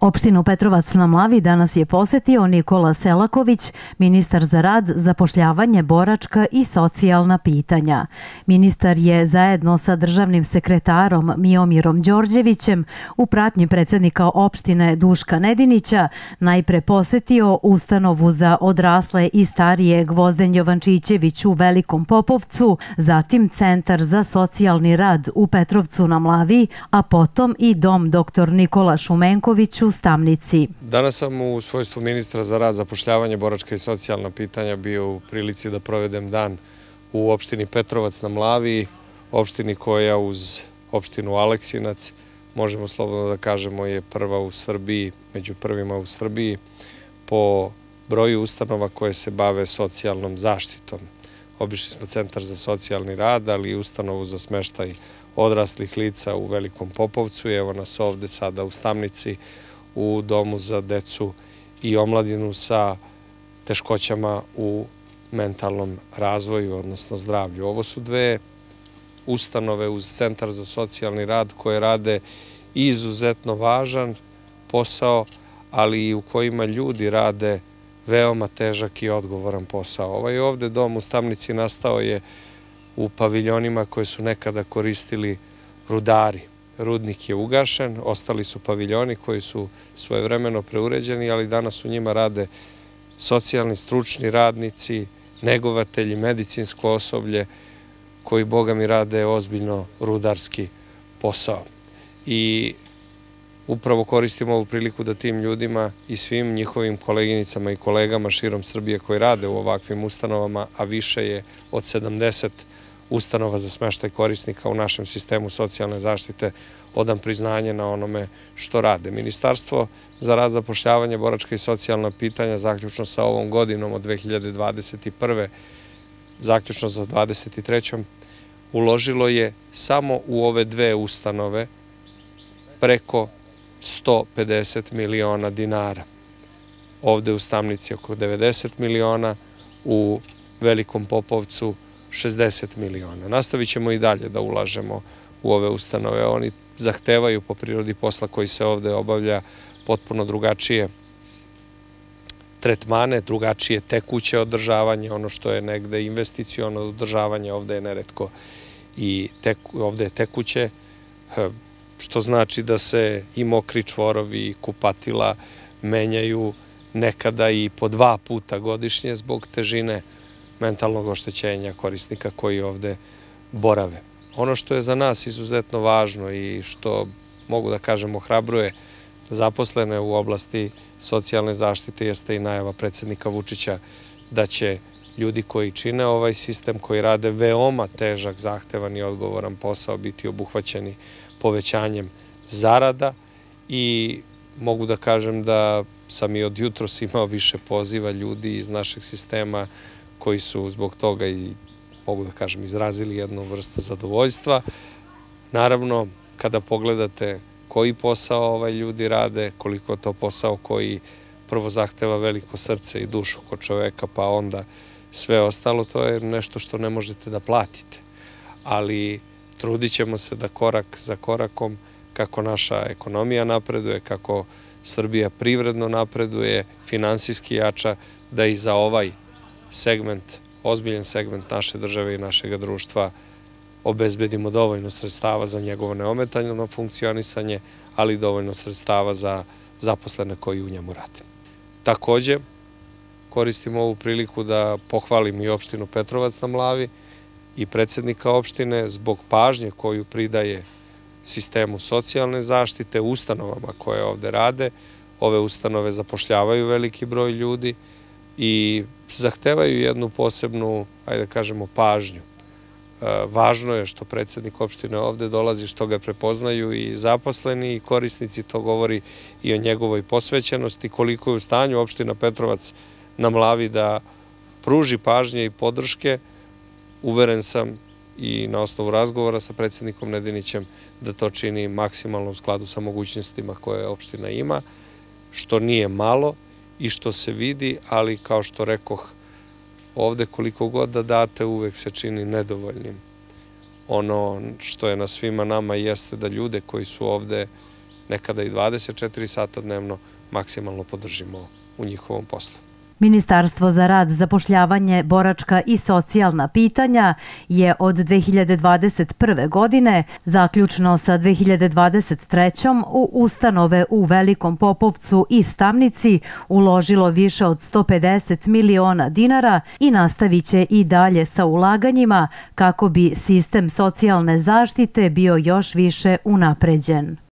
Opštinu Petrovac na Mlavi danas je posetio Nikola Selaković, ministar za rad, zapošljavanje, boračka i socijalna pitanja. Ministar je zajedno sa državnim sekretarom Miomirom Đorđevićem u pratnji predsednika opštine Duška Nedinića najpre posetio ustanovu za odrasle i starije Gvozden Jovančićević u Velikom Popovcu, zatim Centar za socijalni rad u Petrovcu na Mlavi, a potom i dom dr. Nikola Šumenković u Stamnici. Danas sam u svojstvu ministra za rad, zapošljavanje, boračka i socijalna pitanja bio u prilici da provedem dan u opštini Petrovac na Mlavi, opštini koja uz opštinu Aleksinac, možemo slobodno da kažemo, je prva u Srbiji, među prvima u Srbiji, po broju ustanova koje se bave socijalnom zaštitom. Obišli smo Centar za socijalni rad, ali i ustanovu za smeštaj odraslih lica u Velikom Popovcu evo nas ovde sada u Stamnici u domu za decu i omladinu sa teškoćama u mentalnom razvoju, odnosno zdravlju. Ovo su dve ustanove uz Centar za socijalni rad koje rade izuzetno važan posao, ali i u kojima ljudi rade veoma težak i odgovoran posao. Ovaj ovde dom u Stamnici nastao je u paviljonima koje su nekada koristili rudari rudnik je ugašen, ostali su paviljoni koji su svojevremeno preuređeni, ali danas u njima rade socijalni, stručni radnici, negovatelji, medicinsko osoblje, koji, boga mi, rade ozbiljno rudarski posao. I upravo koristimo ovu priliku da tim ljudima i svim njihovim koleginicama i kolegama širom Srbije koji rade u ovakvim ustanovama, a više je od 70 ustanova za smeštaj korisnika u našem sistemu socijalne zaštite odam priznanje na onome što rade. Ministarstvo za rad, zapošljavanje, boračka i socijalna pitanja zaključno sa ovom godinom od 2021. zaključno za 23. uložilo je samo u ove dve ustanove preko 150 miliona dinara. Ovde u Stamnici oko 90 miliona, u Velikom Popovcu 60 miliona. Nastavit ćemo i dalje da ulažemo u ove ustanove. Oni zahtevaju po prirodi posla koji se ovde obavlja potpuno drugačije tretmane, drugačije tekuće održavanje, ono što je negde investicijono održavanje, ovde je neretko i teku, ovde je tekuće, što znači da se i mokri čvorovi i kupatila menjaju nekada i po dva puta godišnje zbog težine mentalnog oštećenja korisnika koji ovde borave. Ono što je za nas izuzetno važno i što mogu da kažem ohrabruje zaposlene u oblasti socijalne zaštite jeste i najava predsednika Vučića da će ljudi koji čine ovaj sistem, koji rade veoma težak, zahtevan i odgovoran posao biti obuhvaćeni povećanjem zarada i mogu da kažem da sam i od jutros imao više poziva ljudi iz našeg sistema koji su zbog toga i, mogu da kažem, izrazili jednu vrstu zadovoljstva. Naravno, kada pogledate koji posao ovaj ljudi rade, koliko to posao koji prvo zahteva veliko srce i dušu kod čoveka, pa onda sve ostalo, to je nešto što ne možete da platite. Ali trudit ćemo se da korak za korakom, kako naša ekonomija napreduje, kako Srbija privredno napreduje, finansijski jača, da i za ovaj segment, ozbiljen segment naše države i našeg društva obezbedimo dovoljno sredstava za njegovo neometano funkcionisanje, ali i dovoljno sredstava za zaposlene koji u njemu rade. Takođe, koristimo ovu priliku da pohvalim i opštinu Petrovac na Mlavi i predsednika opštine zbog pažnje koju pridaje sistemu socijalne zaštite, ustanovama koje ovde rade. Ove ustanove zapošljavaju veliki broj ljudi, i zahtevaju jednu posebnu, ajde da kažemo, pažnju. E, važno je što predsednik opštine ovde dolazi, što ga prepoznaju i zaposleni i korisnici, to govori i o njegovoj posvećenosti, koliko je u stanju opština Petrovac na mlavi da pruži pažnje i podrške. Uveren sam i na osnovu razgovora sa predsednikom Nedinićem da to čini maksimalno u skladu sa mogućnostima koje opština ima, što nije malo, i što se vidi, ali kao što rekoh, ovde koliko god da date uvek se čini nedovoljnim. Ono što je na svima nama jeste da ljude koji su ovde nekada i 24 sata dnevno maksimalno podržimo u njihovom poslu. Ministarstvo za rad, zapošljavanje, boračka i socijalna pitanja je od 2021. godine, zaključno sa 2023. u ustanove u Velikom Popovcu i Stamnici uložilo više od 150 miliona dinara i nastavit će i dalje sa ulaganjima kako bi sistem socijalne zaštite bio još više unapređen.